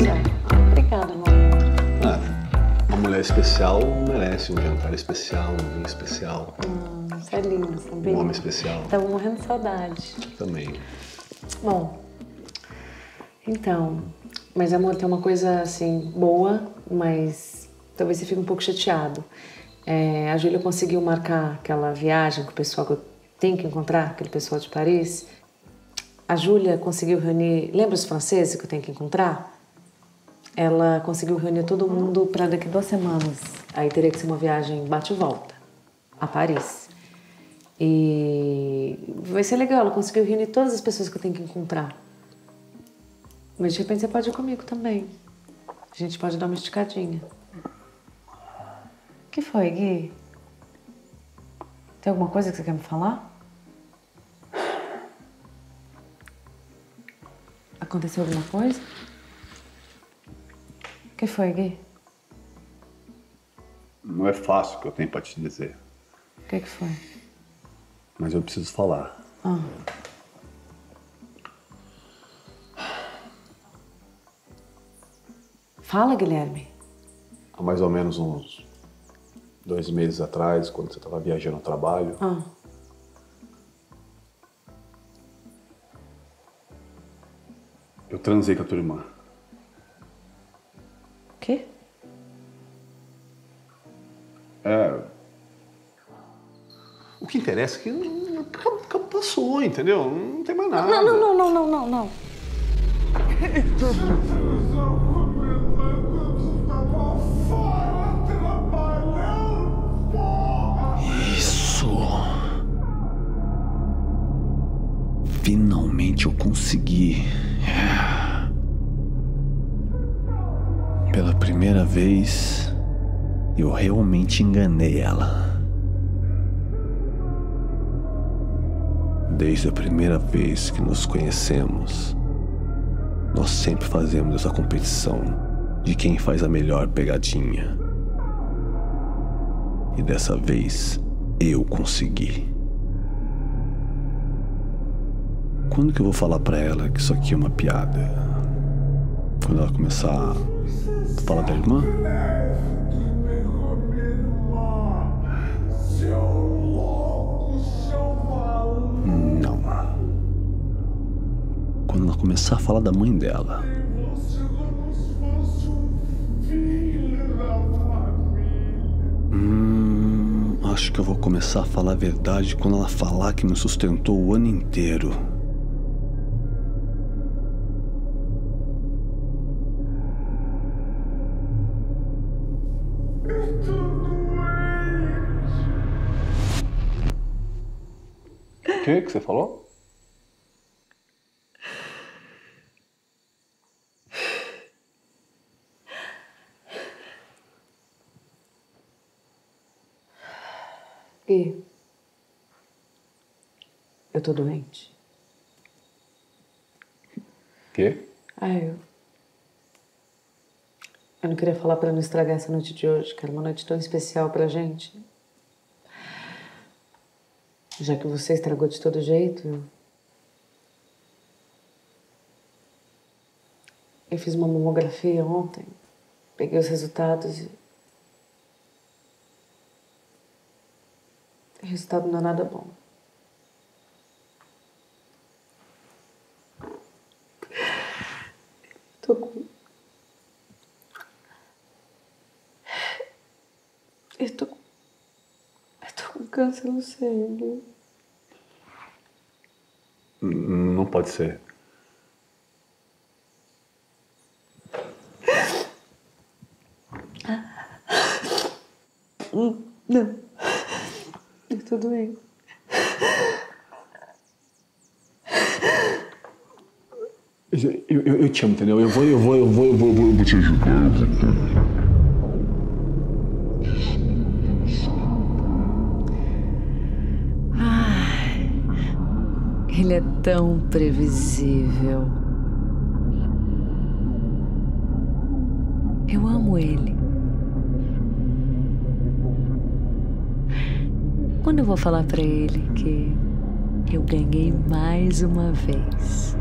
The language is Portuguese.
especial. Obrigada, amor. Ah, uma mulher especial merece um jantar especial, um vinho especial. Hum, isso é lindo, também. Um homem especial. Tava morrendo de saudade. Também. Bom, então, mas amor, tem uma coisa assim boa, mas talvez você fique um pouco chateado. É, a Júlia conseguiu marcar aquela viagem com o pessoal que eu tenho que encontrar, aquele pessoal de Paris. A Júlia conseguiu reunir. Lembra os franceses que eu tenho que encontrar? Ela conseguiu reunir todo mundo para daqui duas semanas. Aí teria que ser uma viagem bate e volta a Paris. E vai ser legal, ela conseguiu reunir todas as pessoas que eu tenho que encontrar. Mas de repente você pode ir comigo também. A gente pode dar uma esticadinha. O que foi, Gui? Tem alguma coisa que você quer me falar? Aconteceu alguma coisa? O que foi, Gui? Não é fácil o que eu tenho pra te dizer, O que, que foi? mas eu preciso falar. Ah. Fala, Guilherme. Há mais ou menos uns dois meses atrás, quando você estava viajando ao trabalho, Ah. eu transei com a tua irmã. O quê? É. O que interessa é que passou, entendeu? Não tem mais nada. Não, não, não, não, não, não, não. Isso. Finalmente eu consegui. Primeira vez, eu realmente enganei ela. Desde a primeira vez que nos conhecemos, nós sempre fazemos essa competição de quem faz a melhor pegadinha. E dessa vez eu consegui. Quando que eu vou falar pra ela que isso aqui é uma piada? Quando ela começar a falar da irmã? Não. Quando ela começar a falar da mãe dela. Hum, acho que eu vou começar a falar a verdade quando ela falar que me sustentou o ano inteiro. O que que você falou? Gui. Eu tô doente. Quê? Ah, eu. Eu não queria falar pra não estragar essa noite de hoje, que era uma noite tão especial pra gente. Já que você estragou de todo jeito, eu. Fiz uma mamografia ontem, peguei os resultados e. O resultado não é nada bom. Tô com. Eu tô com. Tô câncer no sangue. Não pode ser. Hum, Não. Eu tô doente. Eu, eu, eu te amo, entendeu? Eu vou, eu vou, eu vou, eu vou, eu vou te ajudar. Ele é tão previsível. Eu amo ele. Quando eu vou falar pra ele que eu ganhei mais uma vez?